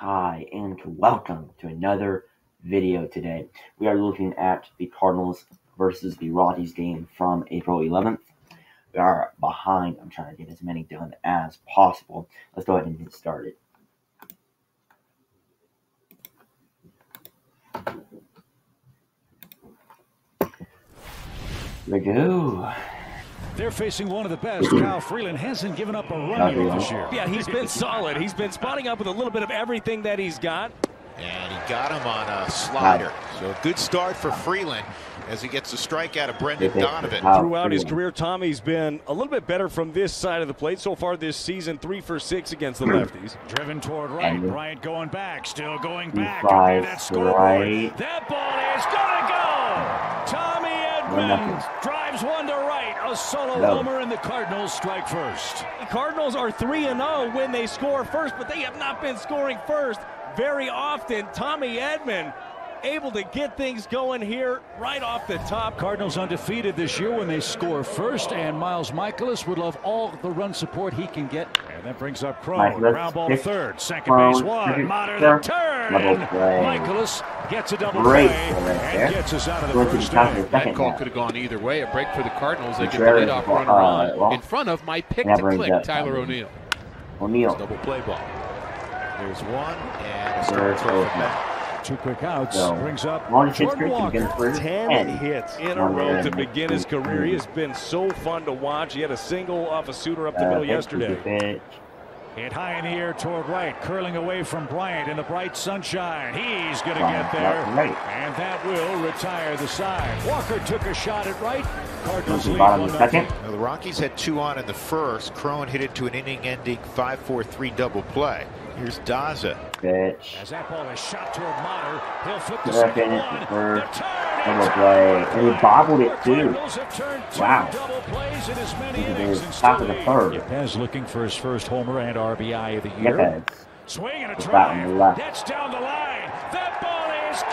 Hi, and welcome to another video today. We are looking at the Cardinals versus the Rockies game from April 11th. We are behind. I'm trying to get as many done as possible. Let's go ahead and get started. Here we go. They're facing one of the best. Kyle Freeland hasn't given up a run yet this year. Yeah, he's been solid. He's been spotting up with a little bit of everything that he's got. And he got him on a slider. So a good start for Freeland as he gets a strikeout of Brendan Donovan. Throughout his career, Tommy's been a little bit better from this side of the plate so far this season, three for six against the lefties. Driven toward right. Bryant going back, still going back. Five, that scoreboard. right. That ball is gonna go. Tommy Edmonds drives one to right. A solo No. homer, and the Cardinals strike first. The Cardinals are 3 and 0 when they score first, but they have not been scoring first very often. Tommy Edman able to get things going here right off the top. Cardinals undefeated this year when they score first, and Miles Mikolas would love all the run support he can get. And that brings up Cron. Mikolas, Ground ball to third. Second Cron, base one. pitch, Motter the turn. Mikolas gets a double Great play play right and gets us out of the Going first top of inning. second That call could have gone either way. A break for the Cardinals. They get the Contreras, leadoff runner uh, on well, in front of my pick to brings click, up Tyler Tyler. O'Neill. O'Neal. Double play ball. There's one and a There's start throw O'Neill. back. Two quick outs. So, brings up Longest hit Jordan Walker. begins for 10 10 hits in a row to begin his career. He has been so fun to watch. He had a single off a suitor up the Uh, middle pitch, yesterday. Pitch. Hit high in the air toward right, curling away from Bryant in the bright sunshine. He's going to get there, and that will retire the side. Walker took a shot at right. Cardinals the lead bottom one of the second. nothing. Now, the Rockies had two on in the first. Cron hit it to an inning-ending 5-4-3 double play. Here's Daza. Pitch. As that ball is shot toward Motter, he'll flip the Second, second one. First, The turn double play. And he bobbled it, too. Cardinals have turned two Wow. double plays in as many This is innings the and top of the third. Yepez looking for his first homer and RBI of the year. Yepez. Swing and a With that on the drive. left. That's down the line. That ball is gone.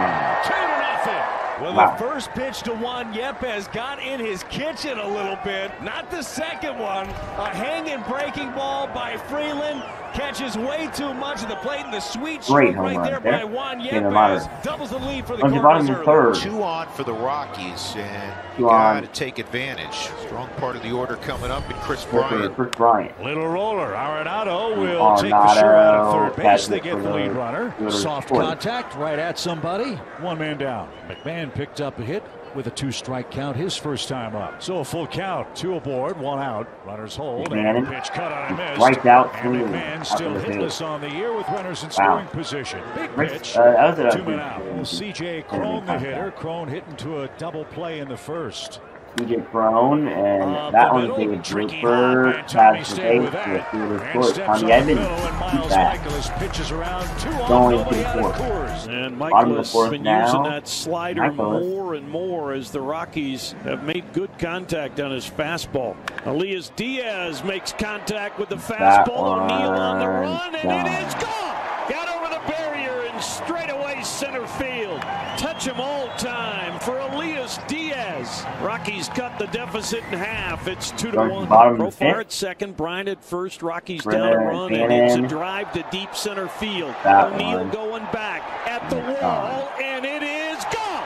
Wow. Two to nothing. Well, Wow. the first pitch to Juan Yepez got in his kitchen a little bit. Not the second one. A hanging breaking ball by Freeland. Catches way too much of the plate, and the sweet Great home right run there there. by Juan Came to Motter. Yepez. Doubles the lead for the On bottom Cardinals the third. Two on for the Rockies, and Two you on. to take advantage. Strong part of the order coming up, and Kris Bryant. Kris Bryant. Little roller. Arenado will take the Arenado share out of uh, third base. They get the the lead runner. Soft scored. contact right at somebody. One man down. McMahon picked up a hit with a two strike count his first time up. So a full count. Two aboard, one out. Runners hold. McMahon. And pitch cut on a miss. Strikes out, And McMahon still hitless on the year with runners in Wow. scoring position. Big pitch. uh, Two men out. CJ Cron, the hitter. Cron hitting to a double play in the first. CJ Cron, and Up that the one's middle, David tricky Blooper. hop, and Tommy Pass the stayed base to a that. fielder And short. steps up Tommy the Edmonds middle, and that. Pitches around two on, Going nobody to the out fourth. And Bottom of the Mikolas fourth been now. using that slider Mikolas. more and more as the Rockies have made good contact on his fastball. Elias Diaz makes contact with the fastball. O'Neill on the run, and gone. it is gone. Got over the barrier and straight away center field. Touch him all time for Elias Diaz. Rockies cut the deficit in half. It's two to one. the bottom of the Profar at second, Bryant at first. Rockies down a run, and it's a drive to deep center field. O'Neill going back at the wall, and it is gone.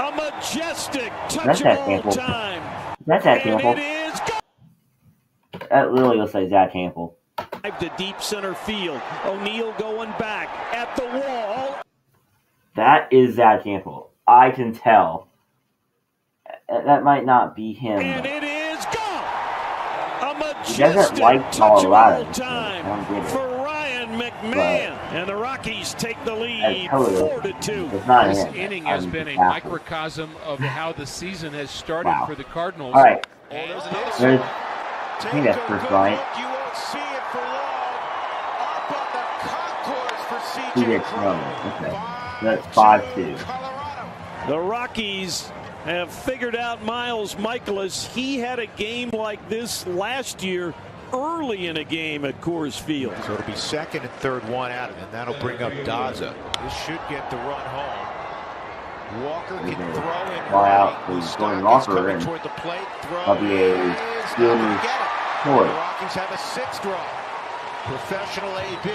A majestic touch of that all time. That's that And Campbell. it is gone. That really looks like Zach Campbell. Drive to deep center field. O'Neill going back the wall. That is Zach Campbell. I can tell. Uh, That might not be him. And it is gone. A majestic like touch of all Colorado, time don't get it. for Ryan McMahon. And the Rockies take the lead totally four to two. This him. inning I'm has been a baffled. microcosm of how the season has started Wow. for the Cardinals. All right. And there's There's, I think that's Kris Bryant. He gets thrown. Okay. That's 5-2. The Rockies have figured out Miles Mikolas. He had a game like this last year early in a game at Coors Field. So it'll be second and third one out, and that'll bring up Daza. This should get the run home. Walker can throw in Fly out right. to Stock Gordon is Walker coming and toward the plate. Throw probably a stealing gonna get it. short. The Rockies have a sixth draw. Professional AB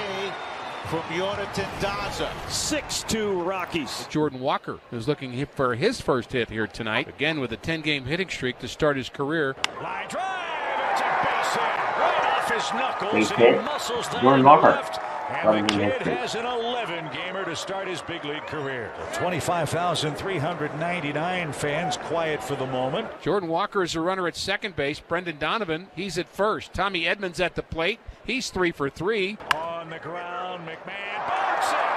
from Yonathan Daza. 6-2 Rockies. Jordan Walker is looking for his first hit here tonight. Again with a 10-game hitting streak to start his career. Line drive. It's a base hit. Right off his knuckles. Base and hit. he muscles down Jordan Walker. left. And the kid has an 11 gamer to start his big league career. 25,399 fans quiet for the moment. Jordan Walker is a runner at second base. Brendan Donovan, he's at first. Tommy Edmonds at the plate. He's three for three. On the ground, McMahon box it.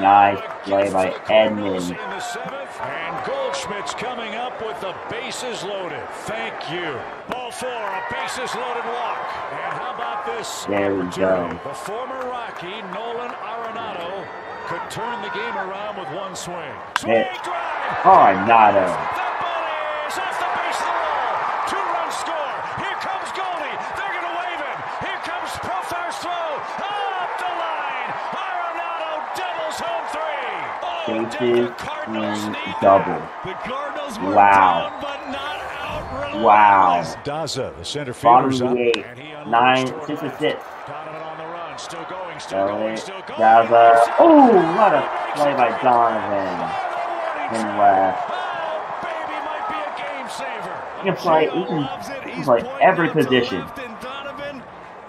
Nice play by to the Cardinals Edmonds. In the seventh, and Goldschmidt's coming up with the bases loaded. Thank you. Ball four, a bases loaded walk. And how about this There we go. The former Rocky, Nolan Arenado, could turn the game around with one swing. Swing drive. Arenado. The bunnies off the base of the wall. Two-run score. Here comes Goldie. They're going to wave him. Here comes Profar's throw. Up the line. Arenado doubles home three. Did Bases the Cardinals double. The Cardinals were Wow. but not out. Wow. Daza, the center Bottom fielder's of up. the eight. And he unloads Nine, toward six left. assists. Donovan on the run. Still going. Still going. Still going. Daza. Oh, what a Makes play by Donovan. In In left. Baby, might be a game saver. He can play, he can, he can play every position.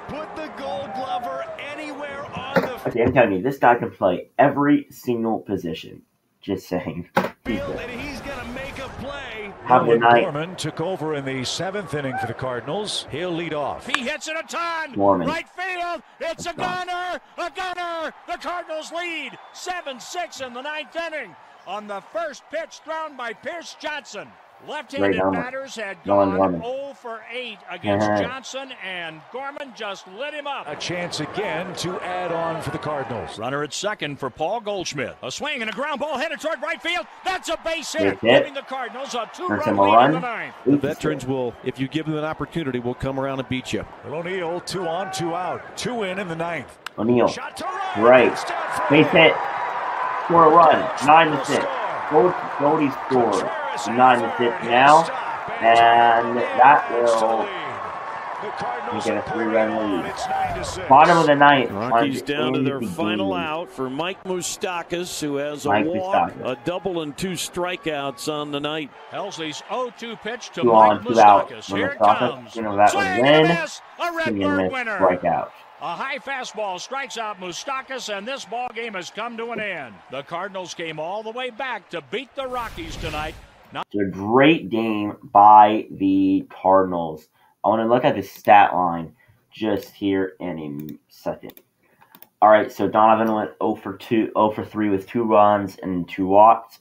Put the gold glover anywhere on the Okay, I'm telling you, this guy can play every single position. Just saying. He's field, good. and he's going to make a play. Have a night, Gorman took over in the seventh inning for the Cardinals. He'll lead off. He hits it a ton. Gorman. Right field. It's a Gone. gunner. A gunner. The Cardinals lead 7 6 in the ninth inning on the first pitch thrown by Pierce Johnson. Left-handed Great helmet. batters had Nolan gone Gorman. 0 for 8 against Uh-huh. Johnson, and Gorman just lit him up. A chance again to add on for the Cardinals. Runner at second for Paul Goldschmidt. A swing and a ground ball headed toward right field. That's a base Base hit, hit. giving the Cardinals a two-run lead in the ninth. The veterans will, if you give them an opportunity, will come around and beat you. Well, O'Neill, two on, two out. Two in in the ninth. O'Neill, Shot to right. Great. It's for Base hit. Score a run. Nine to six. Score. Gold, Goldie scored. Contreras in Nine the to six now. And that will lead. The Cardinals make it a three-run lead. It's nine to six. Bottom of the ninth. Rockies down to their the final game. out for Mike Moustakas, who has a Mike walk, Moustakas. a double, and two strikeouts on the night. Helsley's 0-2 pitch to Two Mike on, two out. Moustakas. When Here the it comes. you know that Swing would and win. a miss. A Swing and Redbird miss. winner. Strikeout. A high fastball strikes out Moustakas, and this ball game has come to an end. The Cardinals came all the way back to beat the Rockies tonight. It's a great game by the Cardinals. I want to look at the stat line just here in a second. All right, so Donovan went 0 for 2, 0 for 3 with two runs and two walks.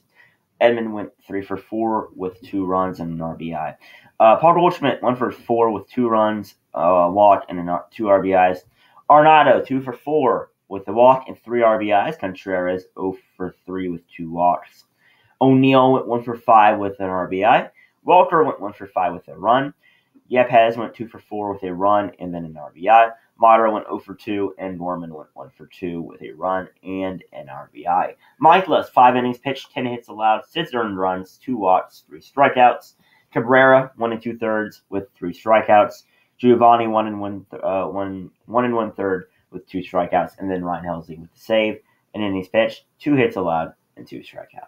Edman went 3 for 4 with two runs and an RBI. Uh, Paul Goldschmidt 1 for 4 with two runs, uh, walk, and an, two RBIs. Arenado 2 for 4 with a walk and three RBIs. Contreras 0 for 3 with two walks. O'Neill went one for five with an RBI. Walker went one for five with a run. Yepez went two for four with a run and then an RBI. Madara went 0 for 2, and Norman went 1 for 2 with a run and an RBI. Mikolas, five innings pitched, 10 hits allowed, 6 earned runs, 2 walks, 3 strikeouts. Cabrera, 1 and 2 thirds with 3 strikeouts. Giovanny, 1 and 1, uh, one, one and 1 third with 2 strikeouts. And then Ryan Helsley with the save. And innings pitched, 2 hits allowed, and 2 strikeouts.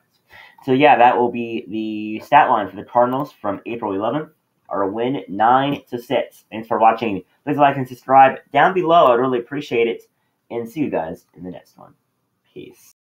So yeah, that will be the stat line for the Cardinals from April 11th. Our win nine to six. Thanks for watching. Please like and subscribe down below. I'd really appreciate it. And see you guys in the next one. Peace.